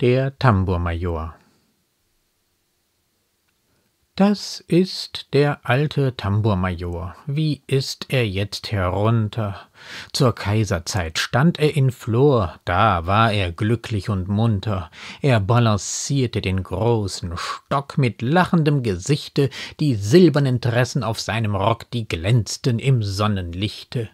Der Tambourmajor Das ist der alte Tambourmajor. Wie ist er jetzt herunter? Zur Kaiserzeit stand er in Flor, da war er glücklich und munter. Er balancierte den großen Stock mit lachendem Gesichte, die silbernen Tressen auf seinem Rock, die glänzten im Sonnenlichte.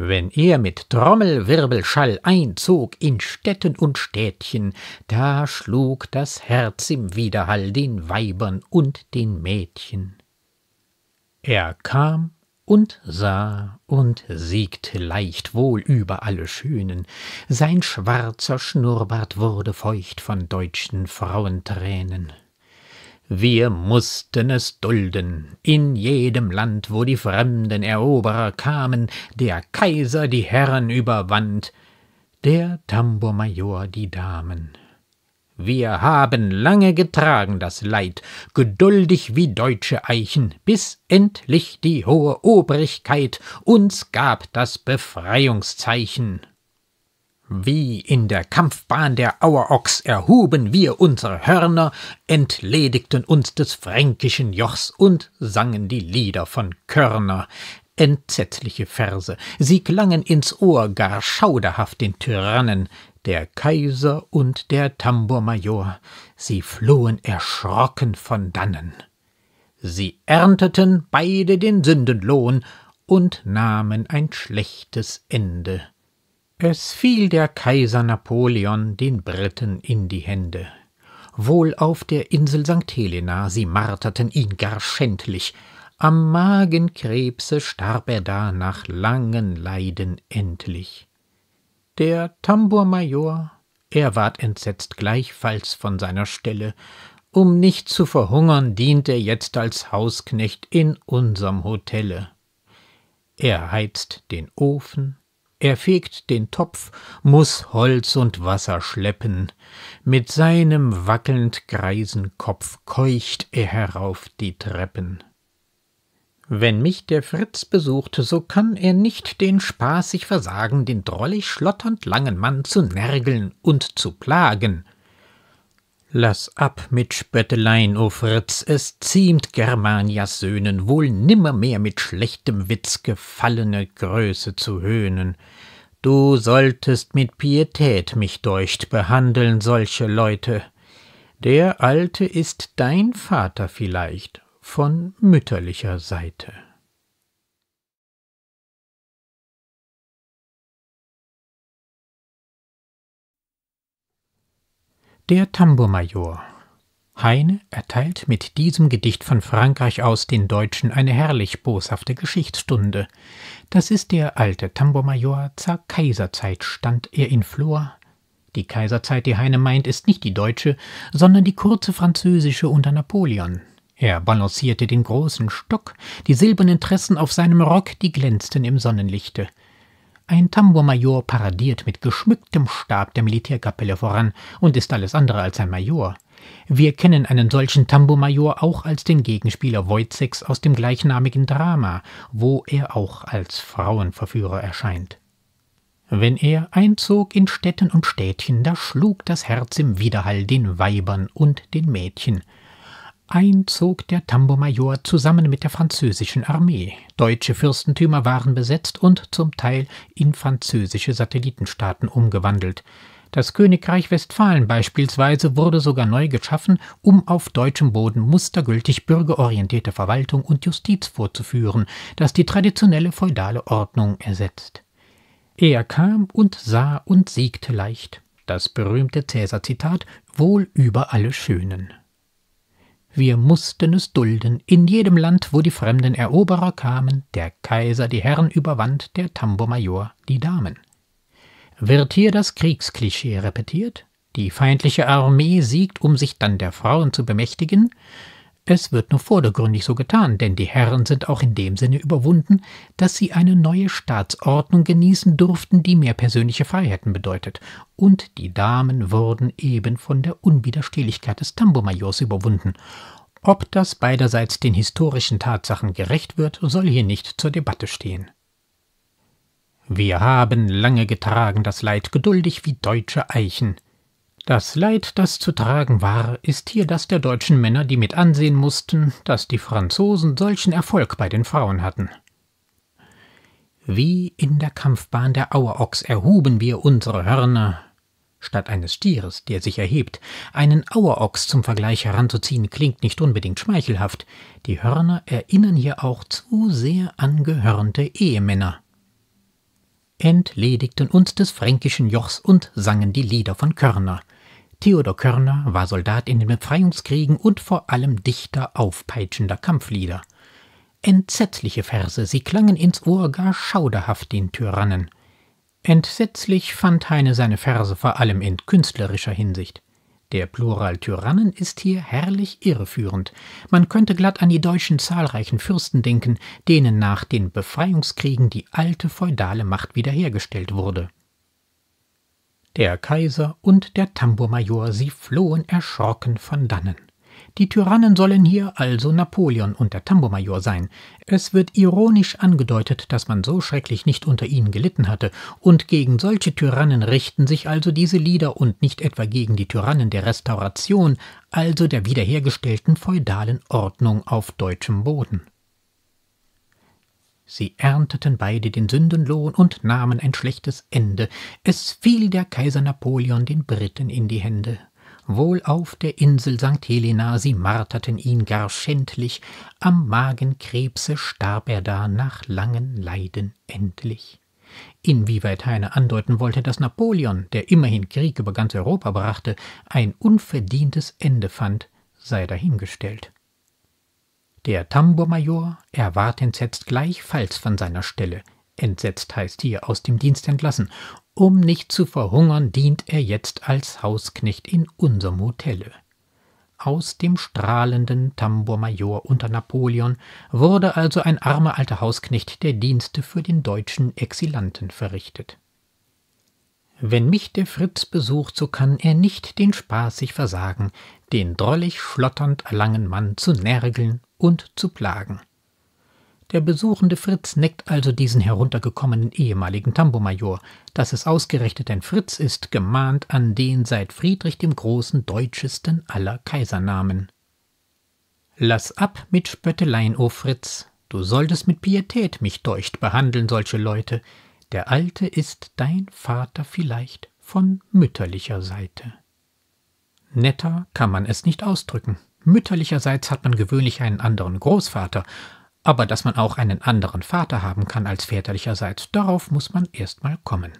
Wenn er mit Trommelwirbelschall einzog in Städten und Städtchen, da schlug das Herz im Widerhall den Weibern und den Mädchen. Er kam und sah und siegte leicht wohl über alle Schönen, sein schwarzer Schnurrbart wurde feucht von deutschen Frauentränen. Wir mussten es dulden, in jedem Land, wo die fremden Eroberer kamen, der Kaiser die Herren überwand, der Tambourmajor die Damen. Wir haben lange getragen das Leid, geduldig wie deutsche Eichen, bis endlich die hohe Obrigkeit uns gab das Befreiungszeichen. Wie in der Kampfbahn der Auerochs erhuben wir unsere Hörner, entledigten uns des fränkischen Jochs und sangen die Lieder von Körner. Entsetzliche Verse, sie klangen ins Ohr gar schauderhaft den Tyrannen, der Kaiser und der Tambourmajor, sie flohen erschrocken von dannen. Sie ernteten beide den Sündenlohn und nahmen ein schlechtes Ende. Es fiel der Kaiser Napoleon den Briten in die Hände. Wohl auf der Insel St. Helena, sie marterten ihn gar schändlich. Am Magenkrebse starb er da nach langen Leiden endlich. Der Tambourmajor, er ward entsetzt gleichfalls von seiner Stelle. Um nicht zu verhungern, dient er jetzt als Hausknecht in unserm Hotelle. Er heizt den Ofen, er fegt den Topf, muss Holz und Wasser schleppen, mit seinem wackelnd greisen Kopf keucht er herauf die Treppen. Wenn mich der Fritz besucht, so kann er nicht den Spaß sich versagen, den drollig schlotternd langen Mann zu närgeln und zu plagen. Lass ab mit Spöttelein, o Fritz, es ziemt Germanias Söhnen wohl nimmermehr mit schlechtem Witz gefallene Größe zu höhnen. Du solltest mit Pietät, mich deucht, behandeln solche Leute. Der Alte ist dein Vater vielleicht von mütterlicher Seite. Der Tambourmajor Heine erteilt mit diesem Gedicht von Frankreich aus den Deutschen eine herrlich boshafte Geschichtsstunde. Das ist der alte Tambourmajor, zur Kaiserzeit stand er in Flor. Die Kaiserzeit, die Heine meint, ist nicht die deutsche, sondern die kurze französische unter Napoleon. Er balancierte den großen Stock, die silbernen Tressen auf seinem Rock, die glänzten im Sonnenlichte. Ein Tambourmajor paradiert mit geschmücktem Stab der Militärkapelle voran und ist alles andere als ein Major. Wir kennen einen solchen Tambourmajor auch als den Gegenspieler Wojciechs aus dem gleichnamigen Drama, wo er auch als Frauenverführer erscheint. Wenn er einzog in Städten und Städtchen, da schlug das Herz im Widerhall den Weibern und den Mädchen einzog der Tambourmajor zusammen mit der französischen Armee. Deutsche Fürstentümer waren besetzt und zum Teil in französische Satellitenstaaten umgewandelt. Das Königreich Westfalen beispielsweise wurde sogar neu geschaffen, um auf deutschem Boden mustergültig bürgerorientierte Verwaltung und Justiz vorzuführen, das die traditionelle feudale Ordnung ersetzt. Er kam und sah und siegte leicht. Das berühmte Cäsar-Zitat wohl über alle Schönen. Wir mussten es dulden, in jedem Land, wo die fremden Eroberer kamen, der Kaiser die Herren überwand, der Tambourmajor die Damen. Wird hier das Kriegsklischee repetiert? Die feindliche Armee siegt, um sich dann der Frauen zu bemächtigen? Es wird nur vordergründig so getan, denn die Herren sind auch in dem Sinne überwunden, dass sie eine neue Staatsordnung genießen durften, die mehr persönliche Freiheiten bedeutet, und die Damen wurden eben von der Unwiderstehlichkeit des Tambourmajors überwunden. Ob das beiderseits den historischen Tatsachen gerecht wird, soll hier nicht zur Debatte stehen. Wir haben lange getragen das Leid, geduldig wie deutsche Eichen, Das Leid, das zu tragen war, ist hier das der deutschen Männer, die mit ansehen mussten, dass die Franzosen solchen Erfolg bei den Frauen hatten. Wie in der Kampfbahn der Auerochs erhuben wir unsere Hörner. Statt eines Stieres, der sich erhebt, einen Auerochs zum Vergleich heranzuziehen, klingt nicht unbedingt schmeichelhaft. Die Hörner erinnern hier auch zu sehr an gehörnte Ehemänner entledigten uns des fränkischen Jochs und sangen die Lieder von Körner. Theodor Körner war Soldat in den Befreiungskriegen und vor allem Dichter aufpeitschender Kampflieder. Entsetzliche Verse, sie klangen ins Ohr gar schauderhaft den Tyrannen. Entsetzlich fand Heine seine Verse vor allem in künstlerischer Hinsicht. Der Plural Tyrannen ist hier herrlich irreführend. Man könnte glatt an die deutschen zahlreichen Fürsten denken, denen nach den Befreiungskriegen die alte feudale Macht wiederhergestellt wurde. Der Kaiser und der Tambourmajor, sie flohen erschrocken von dannen. Die Tyrannen sollen hier also Napoleon und der Tambourmajor sein. Es wird ironisch angedeutet, dass man so schrecklich nicht unter ihnen gelitten hatte, und gegen solche Tyrannen richten sich also diese Lieder und nicht etwa gegen die Tyrannen der Restauration, also der wiederhergestellten feudalen Ordnung auf deutschem Boden. Sie ernteten beide den Sündenlohn und nahmen ein schlechtes Ende. Es fiel der Kaiser Napoleon den Briten in die Hände. Wohl auf der Insel St. Helena, sie marterten ihn gar schändlich, am Magenkrebse starb er da nach langen Leiden endlich. Inwieweit Heine andeuten wollte, dass Napoleon, der immerhin Krieg über ganz Europa brachte, ein unverdientes Ende fand, sei dahingestellt. Der Tambourmajor, er ward entsetzt gleichfalls von seiner Stelle. Entsetzt heißt hier aus dem Dienst entlassen. Um nicht zu verhungern, dient er jetzt als Hausknecht in unserem Hotelle. Aus dem strahlenden Tambourmajor unter Napoleon wurde also ein armer alter Hausknecht, der Dienste für den deutschen Exilanten verrichtet. Wenn mich der Fritz besucht, so kann er nicht den Spaß sich versagen, den drollig schlotternd langen Mann zu närgeln und zu plagen. Der besuchende Fritz neckt also diesen heruntergekommenen ehemaligen Tambourmajor. Dass es ausgerechnet ein Fritz ist, gemahnt an den seit Friedrich dem Großen deutschesten aller Kaisernamen. Lass ab mit Spötteleien, o Fritz, du solltest mit Pietät, mich deucht, behandeln solche Leute. Der Alte ist dein Vater vielleicht von mütterlicher Seite. Netter kann man es nicht ausdrücken. Mütterlicherseits hat man gewöhnlich einen anderen Großvater, aber dass man auch einen anderen Vater haben kann als väterlicherseits, darauf muss man erst mal kommen.